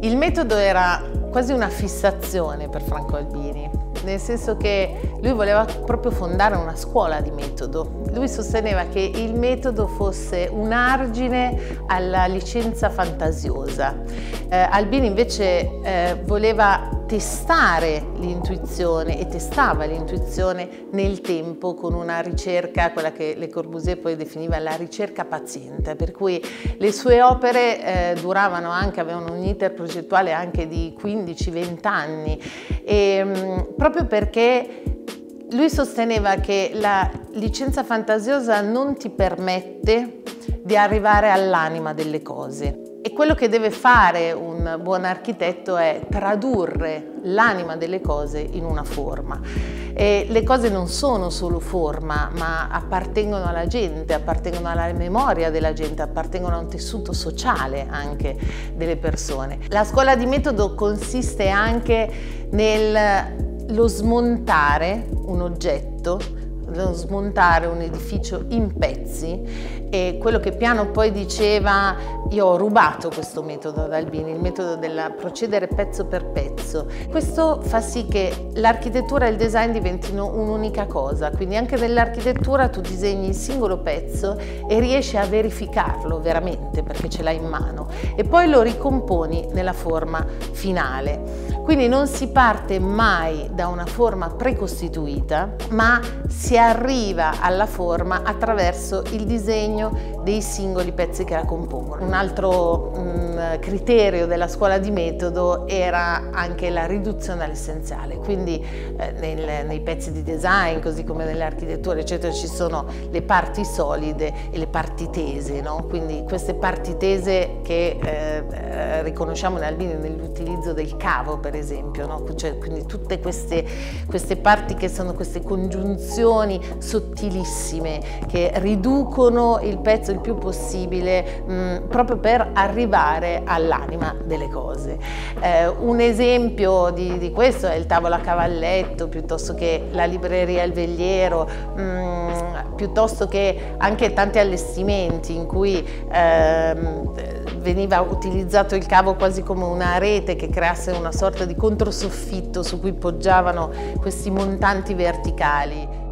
Il metodo era quasi una fissazione per Franco Albini, nel senso che lui voleva proprio fondare una scuola di metodo. Lui sosteneva che il metodo fosse un argine alla licenza fantasiosa. Eh, Albini invece eh, voleva testare l'intuizione e testava l'intuizione nel tempo con una ricerca, quella che Le Corbusier poi definiva la ricerca paziente, per cui le sue opere eh, duravano anche, avevano un iter progettuale anche di 15-20 anni, e, mh, proprio perché lui sosteneva che la licenza fantasiosa non ti permette di arrivare all'anima delle cose. E quello che deve fare un buon architetto è tradurre l'anima delle cose in una forma. E le cose non sono solo forma, ma appartengono alla gente, appartengono alla memoria della gente, appartengono a un tessuto sociale anche delle persone. La scuola di metodo consiste anche nello smontare un oggetto smontare un edificio in pezzi e quello che Piano poi diceva io ho rubato questo metodo ad Albini, il metodo del procedere pezzo per pezzo. Questo fa sì che l'architettura e il design diventino un'unica cosa, quindi anche nell'architettura tu disegni il singolo pezzo e riesci a verificarlo veramente perché ce l'hai in mano e poi lo ricomponi nella forma finale. Quindi non si parte mai da una forma precostituita, ma si arriva alla forma attraverso il disegno dei singoli pezzi che la compongono. Un altro mh, mm, criterio della scuola di metodo era anche la riduzione all'essenziale, quindi eh, nel, nei pezzi di design, così come nell'architettura, eccetera, ci sono le parti solide e le parti tese, no? quindi queste parti tese che eh, eh riconosciamo in nell'utilizzo del cavo, per esempio, no? cioè, quindi tutte queste, queste parti che sono queste congiunzioni sottilissime che riducono il pezzo il più possibile mh, proprio per arrivare all'anima delle cose. Eh, un esempio di, di, questo è il tavolo a cavalletto piuttosto che la libreria Il Vegliero, mh, piuttosto che anche tanti allestimenti in cui ehm, veniva utilizzato il cavo quasi come una rete che creasse una sorta di controsoffitto su cui poggiavano questi montanti verticali.